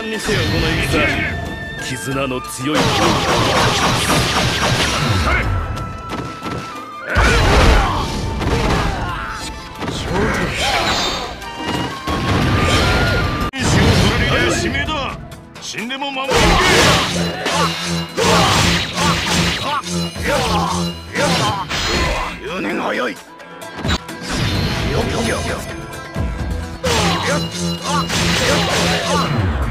半にせよこの戦絆の強い競死んでも守る10年早いよよよ今満足かしら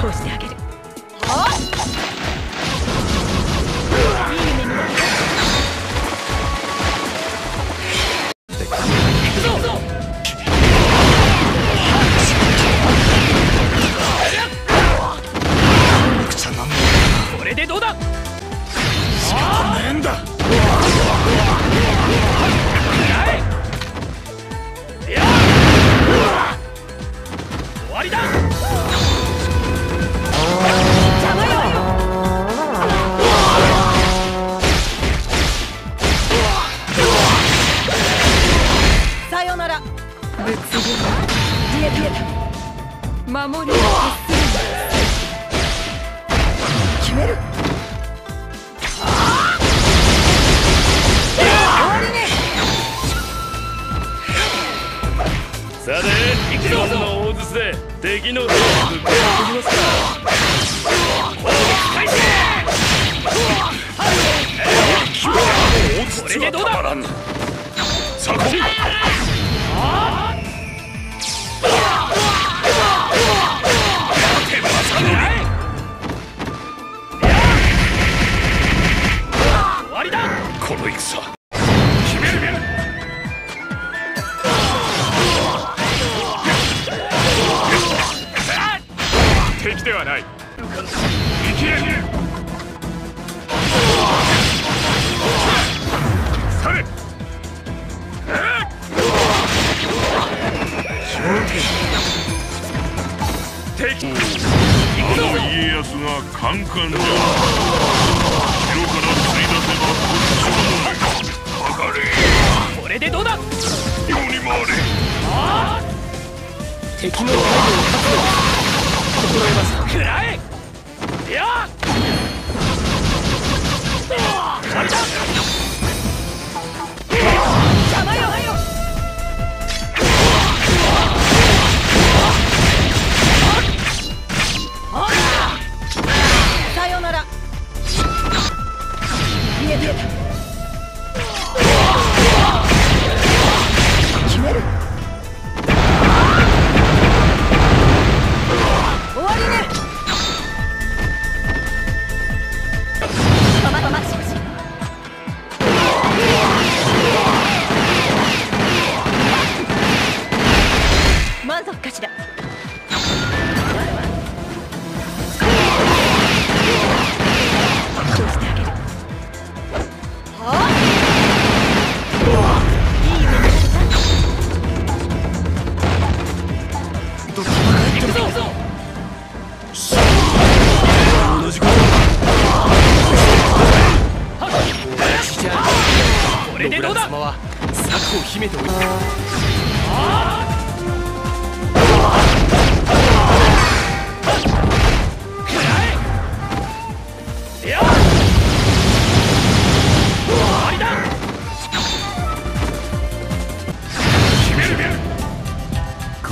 こうしてあげる。敵の兵をぶっ壊してきますかこれでどうださあこの戦の家康がカンカンじゃ城から吸い出せばこっちのものかかれこれでどうだ世に回れ敵の態度を勝つのを心得ました食らえ！yep, yep.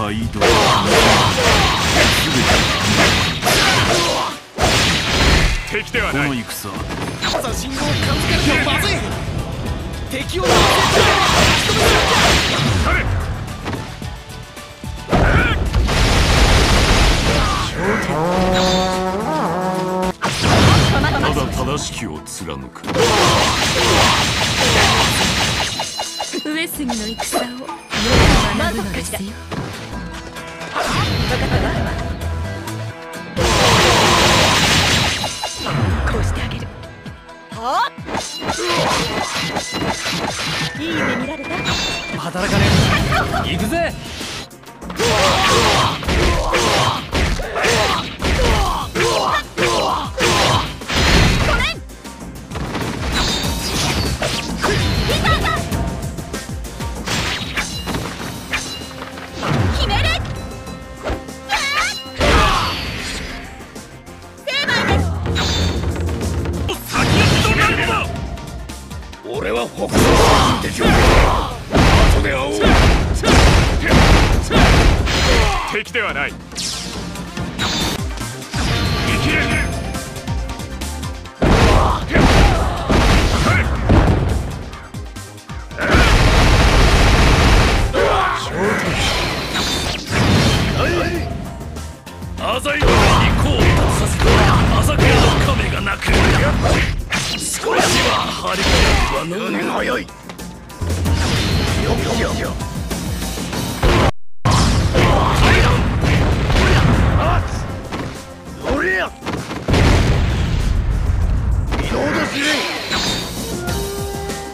街道敵ではない。戦さ信号を感づける。とまずい敵を正しきを貫く。上杉の戦を満足かしら分かったわこうしてあげる。いい夢見られた。働かねえ。行くぜ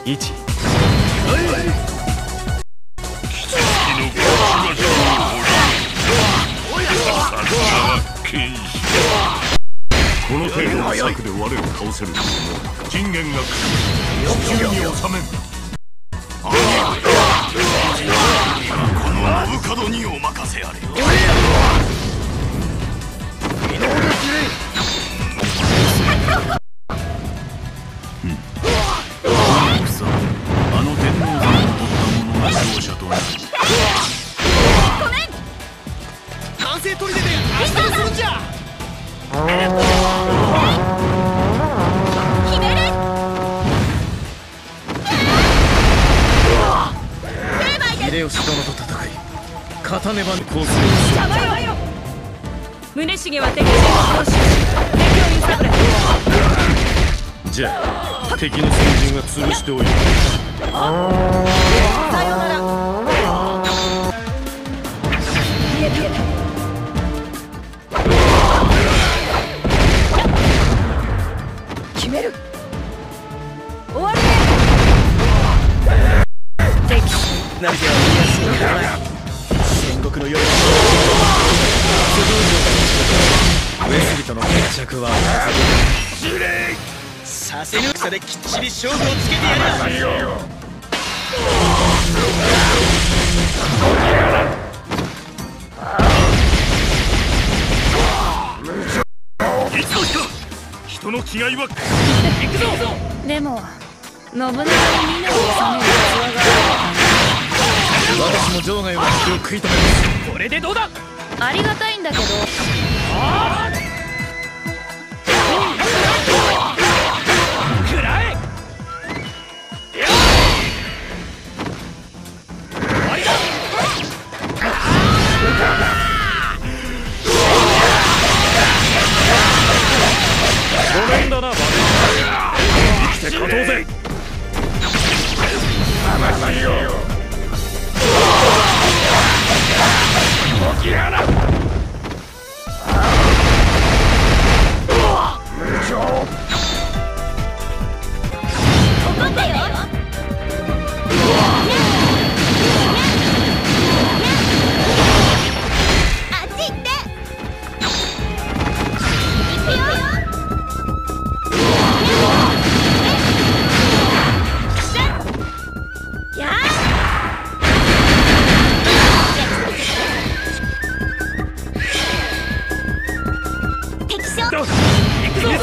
一。この程度の策で我を倒せると思う人間が来る地球に収めんこの信門にお任せあれ勝たねば構成邪魔よ宗重は敵陣を殺し敵を揺さぶれじゃあ敵の先陣は潰しておいてさよなら。いえいえ決める終わりね敵何かは見やすいからな戦国の夜上杉との決着はさせぬ草できっちり勝負をつけてやるいつの日か人の気概はでも信長に峰を収める器が私も場外の敵を食い止めますこれでどうだ？ありがたいんだけど。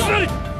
こ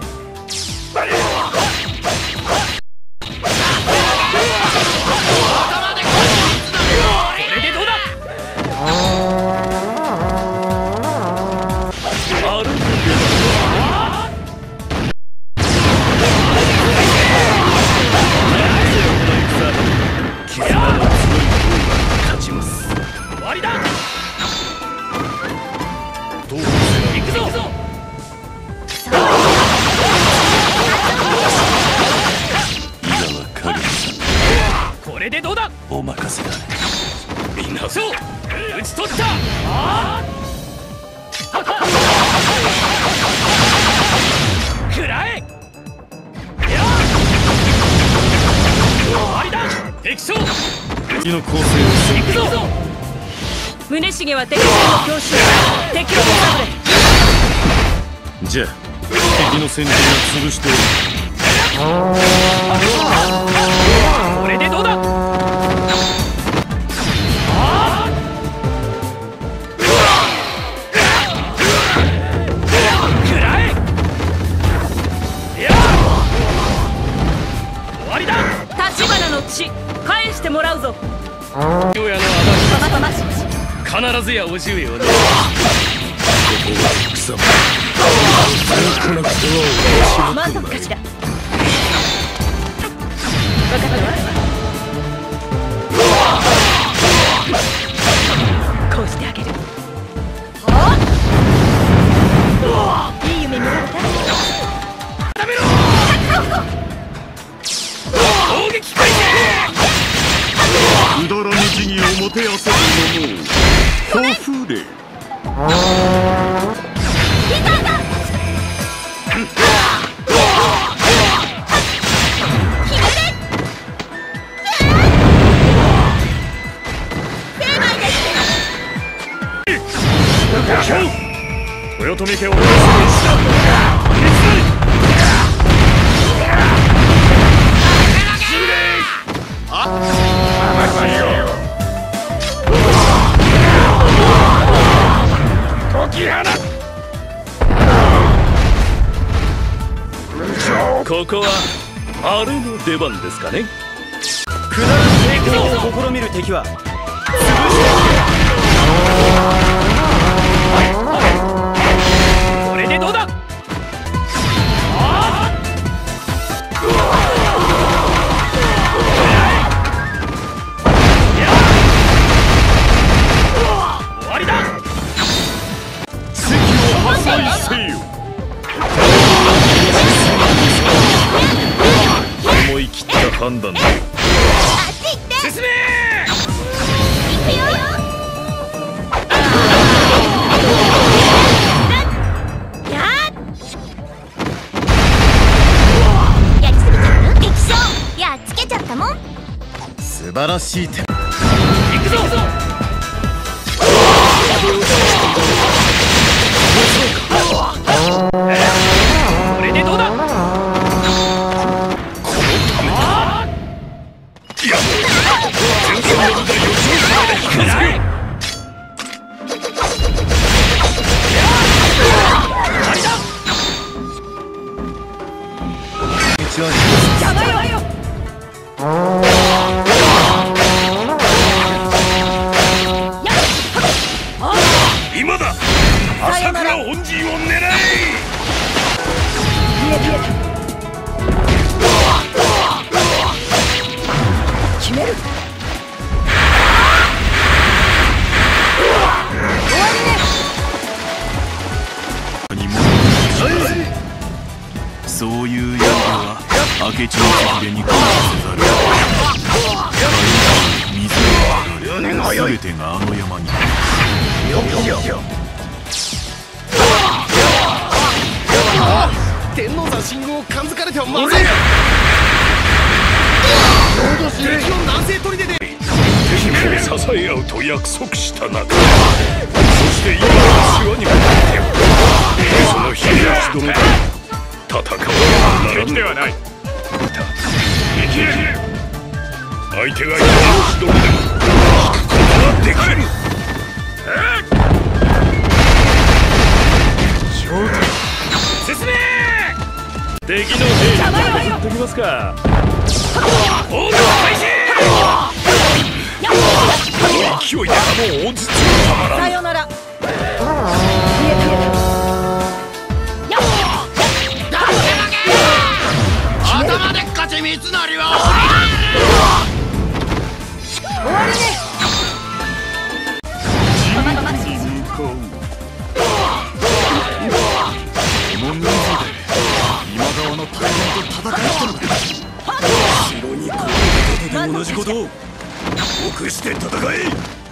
宗重は敵将の強襲敵を手探れじゃあ敵の先陣が潰しておるこれでどうだ食らえいや終わりだ立花の血返してもらうぞ必ずやおじ上をね。貴様満足かしら分かったわ。こうしてあげる。いい夢見られた。攻撃開始。くだらぬ事業をもてあそぶ者をほふれ豊臣家をここはあれの出番ですかね。くだらぬ成功を試みる敵は。潰して判断だ。進めやりすぎちゃっちゃったもん。素晴らしい手。行くぞ全てがあの山に天王山信号を感づかれてはまずい敵を南西砦で敵を支え合うと約束した中そして今の城に向かってその秀吉殿と戦わねばならぬではない生きる相手が秀吉殿でも引くことはできる。進め敵の兵っときますか。勢いであの大筒をたまらさんよなら頭でっかち三成はこの人数城にこう出てで同じことを。臆して戦え。